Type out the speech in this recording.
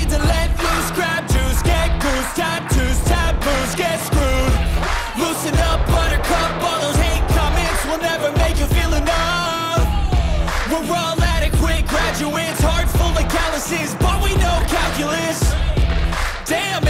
need to let loose, grab juice, get goose Tattoos, taboos, get screwed. Loosen up, buttercup, all those hate comments will never make you feel enough. We're all adequate graduates, hearts full of calluses, but we know calculus. Damn, ain't